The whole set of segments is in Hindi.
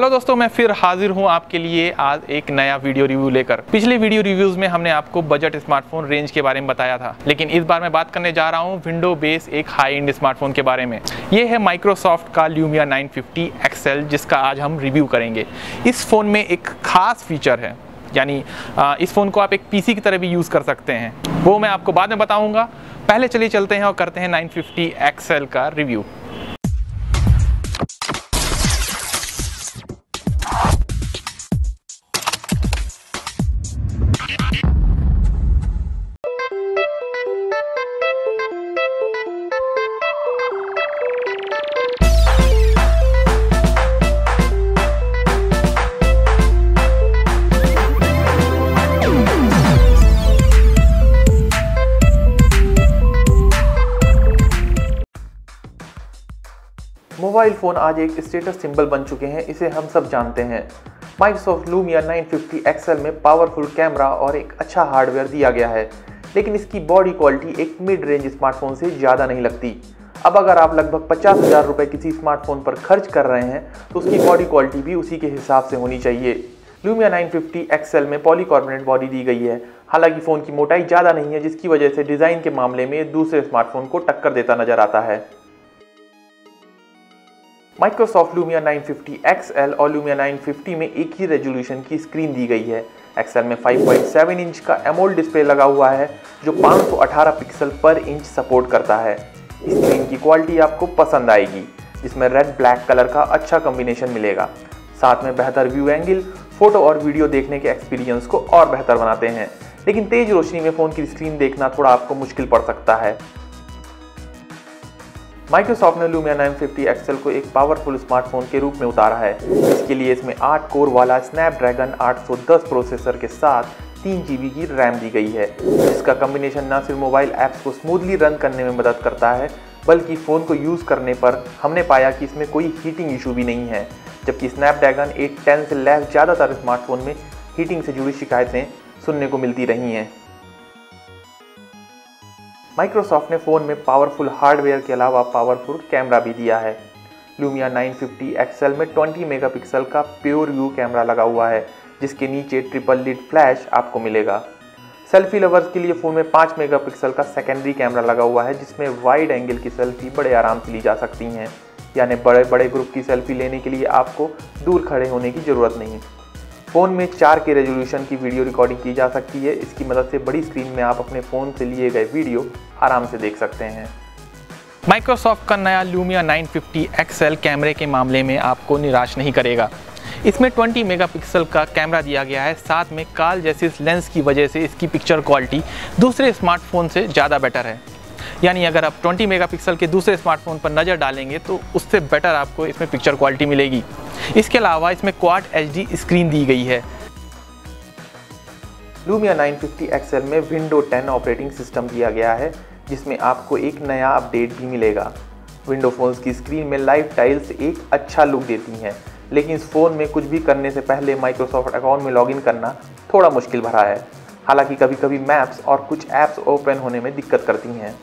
हेलो दोस्तों, मैं फिर हाजिर हूँ आपके लिए आज एक नया वीडियो रिव्यू लेकर। पिछले वीडियो रिव्यूज़ में हमने आपको बजट स्मार्टफ़ोन रेंज के बारे में बताया था, लेकिन इस बार मैं बात करने जा रहा हूँ विंडो बेस एक हाई एंड स्मार्टफ़ोन के बारे में। ये है माइक्रोसॉफ्ट का ल्यूमिया 950 एक्सएल जिसका आज हम रिव्यू करेंगे। इस फ़ोन में एक खास फीचर है, यानी इस फ़ोन को आप एक पीसी की तरह भी यूज़ कर सकते हैं। वो मैं आपको बाद में बताऊँगा। पहले चलिए चलते हैं और करते हैं 950 एक्सएल का रिव्यू। मोबाइल फ़ोन आज एक स्टेटस सिंबल बन चुके हैं, इसे हम सब जानते हैं। माइक्रोसॉफ्ट लूमिया 950 एक्सएल में पावरफुल कैमरा और एक अच्छा हार्डवेयर दिया गया है, लेकिन इसकी बॉडी क्वालिटी एक मिड रेंज स्मार्टफ़ोन से ज़्यादा नहीं लगती। अब अगर आप लगभग पचास हज़ार रुपये किसी स्मार्टफ़ोन पर खर्च कर रहे हैं तो उसकी बॉडी क्वालिटी भी उसी के हिसाब से होनी चाहिए। लूमिया 950 एक्सएल में पॉलीकार्बोनेट बॉडी दी गई है। हालाँकि फ़ोन की मोटाई ज़्यादा नहीं है, जिसकी वजह से डिज़ाइन के मामले में दूसरे स्मार्टफ़ोन को टक्कर देता नज़र आता है। माइक्रोसॉफ्ट लूमिया 950 XL और लूमिया 950 में एक ही रेजोल्यूशन की स्क्रीन दी गई है। एक्सएल में 5.7 इंच का एमोल डिस्प्ले लगा हुआ है, जो 518 पिक्सल पर इंच सपोर्ट करता है। स्क्रीन की क्वालिटी आपको पसंद आएगी, जिसमें रेड ब्लैक कलर का अच्छा कॉम्बिनेशन मिलेगा। साथ में बेहतर व्यू एंगल फ़ोटो और वीडियो देखने के एक्सपीरियंस को और बेहतर बनाते हैं। लेकिन तेज रोशनी में फ़ोन की स्क्रीन देखना थोड़ा आपको मुश्किल पड़ सकता है। माइक्रोसॉफ्ट ने लूमिया 950 एक्सएल को एक पावरफुल स्मार्टफ़ोन के रूप में उतारा है। इसके लिए इसमें 8 कोर वाला स्नैपड्रैगन 810 प्रोसेसर के साथ तीन जी की रैम दी गई है। इसका कम्बिनेशन न सिर्फ़ मोबाइल ऐप्स को स्मूथली रन करने में मदद करता है, बल्कि फ़ोन को यूज़ करने पर हमने पाया कि इसमें कोई हीटिंग इशू भी नहीं है, जबकि स्नैपड्रैगन 810 से लैस ज़्यादातर स्मार्टफ़ोन में हीटिंग से जुड़ी शिकायतें सुनने को मिलती रही हैं। माइक्रोसॉफ्ट ने फ़ोन में पावरफुल हार्डवेयर के अलावा पावरफुल कैमरा भी दिया है। लूमिया 950 एक्सएल में 20 मेगापिक्सल का प्योर व्यू कैमरा लगा हुआ है, जिसके नीचे ट्रिपल लिड फ्लैश आपको मिलेगा। सेल्फी लवर्स के लिए फ़ोन में 5 मेगापिक्सल का सेकेंडरी कैमरा लगा हुआ है, जिसमें वाइड एंगल की सेल्फी बड़े आराम से ली जा सकती हैं। यानी बड़े बड़े ग्रुप की सेल्फी लेने के लिए आपको दूर खड़े होने की ज़रूरत नहीं। फ़ोन में चार के रेजोल्यूशन की वीडियो रिकॉर्डिंग की जा सकती है। इसकी मदद से बड़ी स्क्रीन में आप अपने फ़ोन से लिए गए वीडियो आराम से देख सकते हैं। माइक्रोसॉफ्ट का नया लूमिया 950 XL कैमरे के मामले में आपको निराश नहीं करेगा। इसमें 20 मेगापिक्सल का कैमरा दिया गया है। साथ में काल जैसे लेंस की वजह से इसकी पिक्चर क्वालिटी दूसरे स्मार्टफ़ोन से ज़्यादा बेटर है। यानी अगर आप 20 मेगापिक्सल के दूसरे स्मार्टफ़ोन पर नज़र डालेंगे तो उससे बेटर आपको इसमें पिक्चर क्वालिटी मिलेगी। इसके अलावा इसमें क्वाड एच स्क्रीन दी गई है। लूमिया 950 एक्सएल में विंडो 10 ऑपरेटिंग सिस्टम दिया गया है, जिसमें आपको एक नया अपडेट भी मिलेगा। विंडो फोन्स की स्क्रीन में लाइव टाइल्स एक अच्छा लुक देती हैं, लेकिन इस फ़ोन में कुछ भी करने से पहले माइक्रोसॉफ्ट अकाउंट में लॉगिन करना थोड़ा मुश्किल भरा है। हालाँकि कभी कभी मैप्स और कुछ ऐप्स ओपन होने में दिक्कत करती हैं।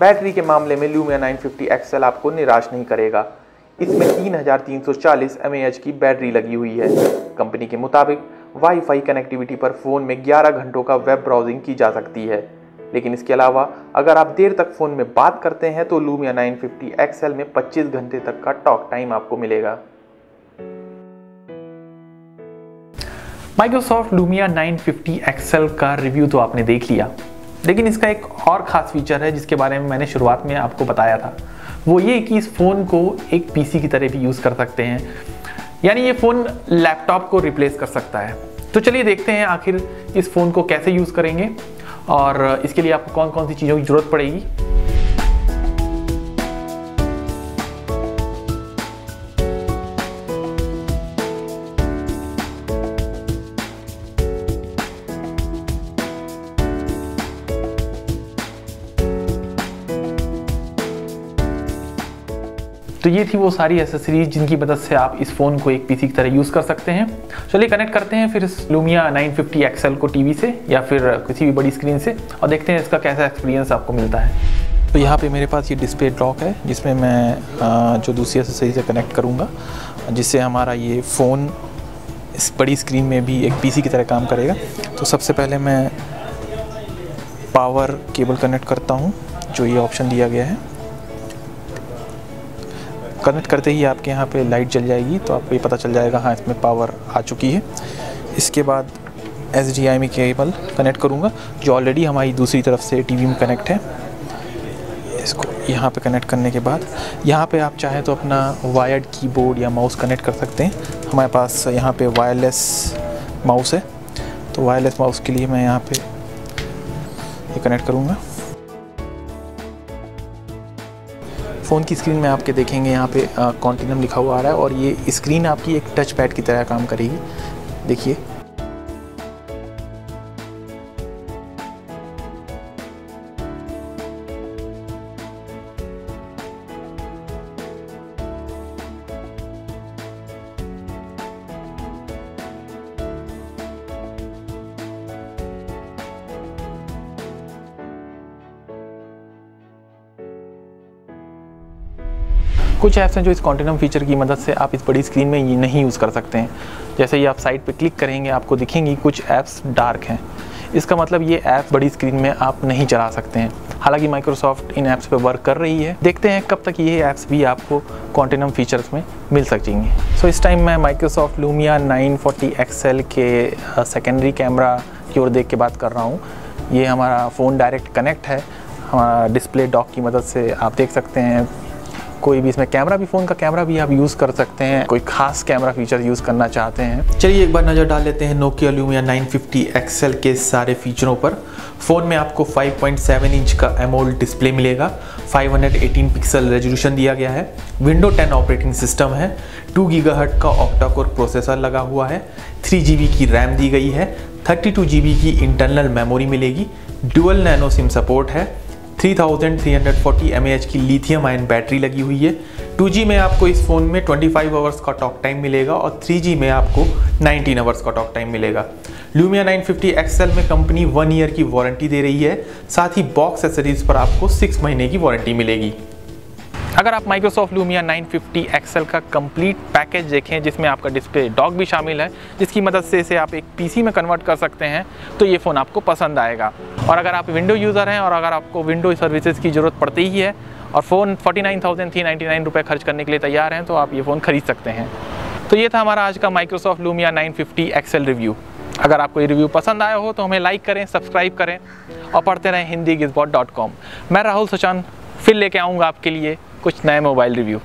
बैटरी के मामले में लूमिया 950 एक्सएल आपको निराश नहीं करेगा। इसमें 3340 mAh की बैटरी लगी हुई है। कंपनी के मुताबिक वाईफाई कनेक्टिविटी पर फ़ोन में 11 घंटों का वेब ब्राउजिंग की जा सकती है। लेकिन इसके अलावा, अगर आप देर तक फ़ोन में बात करते हैं तो लूमिया 950 एक्सएल में 25 घंटे तक का टॉक टाइम आपको मिलेगा। माइक्रोसॉफ्ट लूमिया 950 एक्सएल का रिव्यू तो आपने देख लिया। लेकिन इसका एक और ख़ास फीचर है जिसके बारे में मैंने शुरुआत में आपको बताया था। वो ये कि इस फ़ोन को एक पीसी की तरह भी यूज़ कर सकते हैं। यानी ये फ़ोन लैपटॉप को रिप्लेस कर सकता है। तो चलिए देखते हैं आखिर इस फ़ोन को कैसे यूज़ करेंगे। और इसके लिए आपको कौन कौन सी चीज़ों की ज़रूरत पड़ेगी। तो ये थी वो सारी एसेसरीज जिनकी मदद से आप इस फ़ोन को एक पीसी की तरह यूज़ कर सकते हैं। चलिए कनेक्ट करते हैं फिर इस लूमिया 950 एक्सएल को टीवी से या फिर किसी भी बड़ी स्क्रीन से और देखते हैं इसका कैसा एक्सपीरियंस आपको मिलता है। तो यहाँ पे मेरे पास ये डिस्प्ले लॉक है, जिसमें मैं जो दूसरी एसेसरी से कनेक्ट करूँगा, जिससे हमारा ये फ़ोन इस बड़ी स्क्रीन में भी एक पीसी की तरह काम करेगा। तो सबसे पहले मैं पावर केबल कनेक्ट करता हूँ, जो ये ऑप्शन दिया गया है। कनेक्ट करते ही आपके यहाँ पे लाइट जल जाएगी तो आपको ये पता चल जाएगा हाँ इसमें पावर आ चुकी है। इसके बाद एस डी आई में केबल कनेक्ट करूँगा, जो ऑलरेडी हमारी दूसरी तरफ़ से टीवी में कनेक्ट है। इसको यहाँ पे कनेक्ट करने के बाद, यहाँ पे आप चाहें तो अपना वायर्ड कीबोर्ड या माउस कनेक्ट कर सकते हैं। हमारे पास यहाँ पे वायरलेस माउस है तो वायरलेस माउस के लिए मैं यहाँ पे ये यह कनेक्ट करूँगा। फ़ोन की स्क्रीन में आपके देखेंगे, यहाँ पे कॉन्टिनम लिखा हुआ आ रहा है और ये स्क्रीन आपकी एक टच पैड की तरह काम करेगी। देखिए। कुछ ऐप्स हैं जो इस कॉन्टिनम फीचर की मदद से आप इस बड़ी स्क्रीन में ये नहीं यूज़ कर सकते हैं। जैसे ही आप साइट पर क्लिक करेंगे आपको दिखेंगी कुछ ऐप्स डार्क हैं। इसका मतलब ये ऐप बड़ी स्क्रीन में आप नहीं चला सकते हैं। हालाँकि माइक्रोसॉफ्ट इन ऐप्स पे वर्क कर रही है। देखते हैं कब तक ये ऐप्स भी आपको कॉन्टिनम फीचर्स में मिल सकेंगे। सो so, इस टाइम मैं माइक्रोसॉफ्ट लूमिया 940 एक्सएल के सेकेंडरी कैमरा की ओर देख के बात कर रहा हूँ। ये हमारा फ़ोन डायरेक्ट कनेक्ट है। हमारा डिस्प्ले डॉक की मदद से आप देख सकते हैं। कोई भी, इसमें कैमरा भी, फ़ोन का कैमरा भी आप यूज़ कर सकते हैं। कोई खास कैमरा फीचर यूज़ करना चाहते हैं। चलिए, एक बार नज़र डाल लेते हैं नोकिया लूमिया 950 एक्सएल के सारे फीचरों पर। फ़ोन में आपको 5.7 इंच का एमोल डिस्प्ले मिलेगा। 518 पिक्सल रेजोल्यूशन दिया गया है। विंडो 10 ऑपरेटिंग सिस्टम है। 2 गीगाहर्ट का ऑक्टा कोर प्रोसेसर लगा हुआ है। 3 जीबी की रैम दी गई है। 32 जीबी की इंटरनल मेमोरी मिलेगी। डुअल नैनो सिम सपोर्ट है। 3340 mAh की लिथियम आयन बैटरी लगी हुई है। 2G में आपको इस फ़ोन में 25 आवर्स का टॉक टाइम मिलेगा और 3G में आपको 19 आवर्स का टॉक टाइम मिलेगा। लूमिया 950 XL में कंपनी वन ईयर की वारंटी दे रही है। साथ ही बॉक्स एसेसरीज पर आपको सिक्स महीने की वारंटी मिलेगी। अगर आप माइक्रोसॉफ्ट लूमिया 950 एक्सेल का कंप्लीट पैकेज देखें, जिसमें आपका डिस्प्ले डॉक भी शामिल है, जिसकी मदद से इसे आप एक पीसी में कन्वर्ट कर सकते हैं तो ये फ़ोन आपको पसंद आएगा। और अगर आप विंडो यूज़र हैं और अगर आपको विंडो सर्विसेज़ की ज़रूरत पड़ती ही है और phone forty nine thousand three ninety nine रुपये खर्च करने के लिए तैयार हैं तो आप ये फ़ोन खरीद सकते हैं। तो ये था हमारा आज का माइक्रोसॉफ्ट लूमिया 950 एक्सेल रिव्यू अगर आपको ये रिव्यू पसंद आया हो तो हमें लाइक करें सब्सक्राइब करें और पढ़ते रहें हिंदी गिजबॉट डॉट कॉम मैं राहुल सचान, फिर लेके आऊँगा आपके लिए कुछ नए मोबाइल रिव्यू।